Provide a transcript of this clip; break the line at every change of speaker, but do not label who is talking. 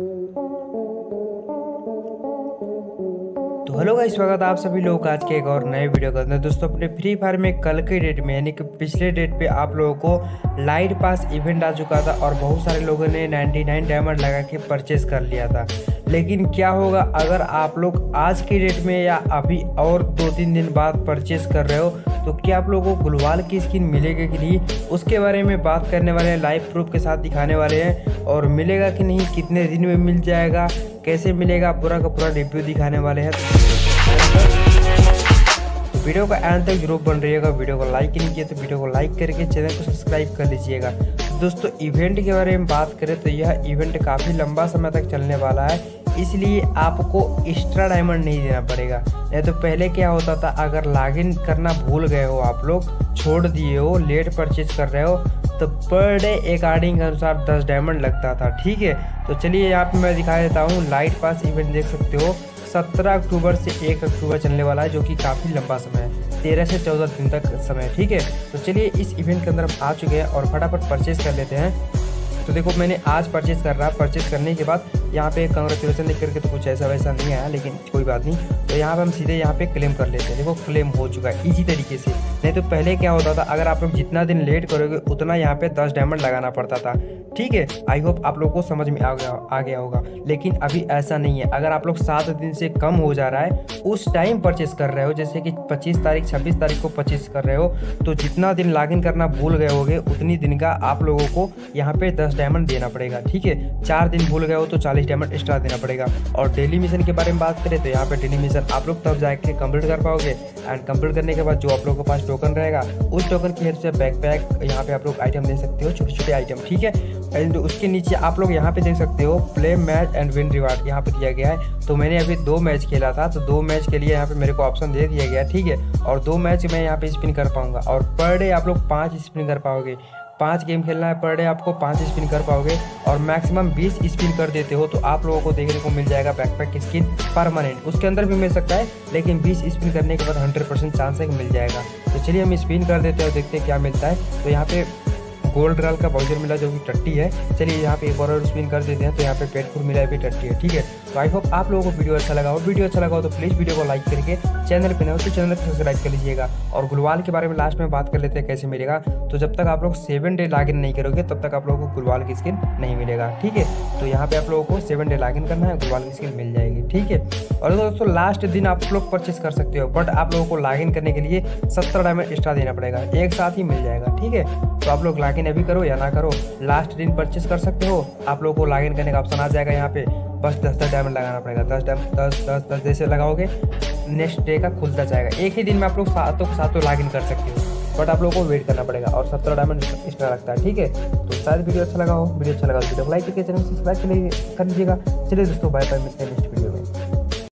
तो hello guys, स्वागत है आप सभी लोग आज के एक और नए वीडियो करते हैं दोस्तों, अपने फ्री फायर में कल के डेट में, यानी कि पिछले डेट पे आप लोगों को लाइट पास इवेंट आ चुका था और बहुत सारे लोगों ने 99 डायमंड लगा के परचेस कर लिया था। लेकिन क्या होगा, अगर आप लोग आज के डेट में या अभी और दो तीन दिन बाद परचेस कर रहे हो तो क्या आप लोगों को गुलवाल की स्किन मिलेगी कि नहीं? उसके बारे में बात करने वाले हैं लाइव प्रूफ के साथ दिखाने वाले हैं। और मिलेगा कि नहीं, कितने दिन में मिल जाएगा, कैसे मिलेगा, पूरा का पूरा रिव्यू दिखाने वाले हैं। तो वीडियो का एंड तक ज़रूर बन रहिएगा। वीडियो को लाइक नहीं किया तो वीडियो को लाइक करके चैनल को सब्सक्राइब कर लीजिएगा। दोस्तों इवेंट के बारे में बात करें तो यह इवेंट काफ़ी लंबा समय तक चलने वाला है। इसलिए आपको एक्स्ट्रा डायमंड नहीं देना पड़ेगा। नहीं तो पहले क्या होता था, अगर लॉगिन करना भूल गए हो आप लोग, छोड़ दिए हो लेट परचेज कर रहे हो तो पर डे अकॉर्डिंग के अनुसार दस डायमंड लगता था, ठीक है? तो चलिए यहाँ पे मैं दिखा देता हूँ लाइट पास इवेंट देख सकते हो। सत्रह अक्टूबर से एक अक्टूबर चलने वाला है, जो कि काफ़ी लंबा समय है। तेरह से चौदह दिन तक समय ठीक है? तो चलिए इस इवेंट के अंदर हम आ चुके हैं और फटाफट परचेज कर लेते हैं। तो देखो, मैंने आज परचेज कर रहा परचेज करने के बाद यहाँ पे कंग्रेचुलेसन लिख करके तो कुछ ऐसा वैसा नहीं आया, लेकिन कोई बात नहीं। तो यहाँ पे हम सीधे यहाँ पे क्लेम कर लेते हैं। देखो क्लेम हो चुका है इजी तरीके से। नहीं तो पहले क्या होता था, अगर आप लोग जितना दिन लेट करोगे, उतना यहाँ पे दस डायमंड लगाना पड़ता था। ठीक है? आई होप आप लोग को समझ में आ गया आ गया होगा। लेकिन अभी ऐसा नहीं है। अगर आप लोग सात दिन से कम हो जा रहा है, उस टाइम परचेस कर रहे हो, जैसे कि 25 तारीख 26 तारीख को परचेस कर रहे हो तो जितना दिन लॉगिन करना भूल गए होगे, उतनी दिन का आप लोगों को यहाँ पे 10 डायमंड देना पड़ेगा, ठीक है? चार दिन भूल गए हो तो 40 डायमंड एक्स्ट्रा देना पड़ेगा। और डेली मिशन के बारे में बात करें तो यहाँ पे डेली मिशन आप लोग तब जाके कंप्लीट कर पाओगे। एंड कंप्लीट करने के बाद जो आप लोगों के पास टोकन रहेगा, उस टोकन की हेल्प से बैक पैक यहाँ पे आप लोग आइटम दे सकते हो छोटे छोटे आइटम ठीक है? एंड उसके नीचे आप लोग यहाँ पे देख सकते हो play match and win reward यहाँ पे दिया गया है। तो मैंने अभी दो मैच खेला था तो दो मैच के लिए यहाँ पे मेरे को ऑप्शन दे दिया गया, ठीक है? और दो मैच मैं यहाँ पे स्पिन कर पाऊँगा। और पर डे आप लोग पाँच स्पिन कर पाओगे। पाँच गेम खेलना है पर डे आपको पाँच स्पिन कर पाओगे और मैक्सिमम बीस स्पिन कर देते हो तो आप लोगों को देखने को मिल जाएगा बैकपैक की स्किन परमानेंट उसके अंदर भी मिल सकता है, लेकिन बीस स्पिन करने के बाद हंड्रेड परसेंट चांस है कि मिल जाएगा। तो चलिए हम स्पिन कर देते हैं और देखते हैं क्या मिलता है। तो यहाँ पे गोल्ड रॉल का बाउजर मिला जो कि टट्टी है। चलिए यहाँ पे एक और स्पिन कर देते हैं तो यहाँ पे पेट फ़ूड मिला भी टट्टी है, ठीक है? तो आई होप आप लोगों को वीडियो अच्छा लगा हो। वीडियो अच्छा लगा हो तो प्लीज़ वीडियो को लाइक करके चैनल पर हो तो चैनल को सब्सक्राइब कर लीजिएगा। और गुलवाल के बारे में लास्ट में बात कर लेते हैं, कैसे मिलेगा। तो जब तक आप लोग सेवन डे लॉगिन नहीं करोगे, तब तक आप लोगों को गुलवाल की स्किन नहीं मिलेगा, ठीक है? तो यहाँ पे आप लोगों को सेवन डे लॉगिन करना है गुलवाल की स्किन मिल जाएगी, ठीक है? और दोस्तों लास्ट दिन आप लोग परचेस कर सकते हो बट आप लोगों को लॉगिन करने के लिए सत्तर डायमंड एक्स्ट्रा देना पड़ेगा, एक साथ ही मिल जाएगा, ठीक है? तो आप लोग लॉगिन अभी करो या ना करो लास्ट दिन परचेस कर सकते हो। आप लोगों को लॉगिन करने का ऑप्शन आ जाएगा यहाँ पे। बस दस दस डायमंड लगाना पड़ेगा। दस डायमंड दस दस दस जैसे लगाओगे नेक्स्ट डे का खुलता जाएगा। एक ही दिन में आप लोग सातों के सातों लॉगिन कर सकते हो। बट आप लोगों को वेट करना पड़ेगा और सत्रह डायमंड एक्स्ट्रा लगता है, ठीक है? तो शायद वीडियो अच्छा लगा हो। वीडियो अच्छा लगा तो वीडियो को लाइक करके चैनल सब्सक्राइब कर लीजिएगा चलिए दोस्तों बाय बाय मिलते हैं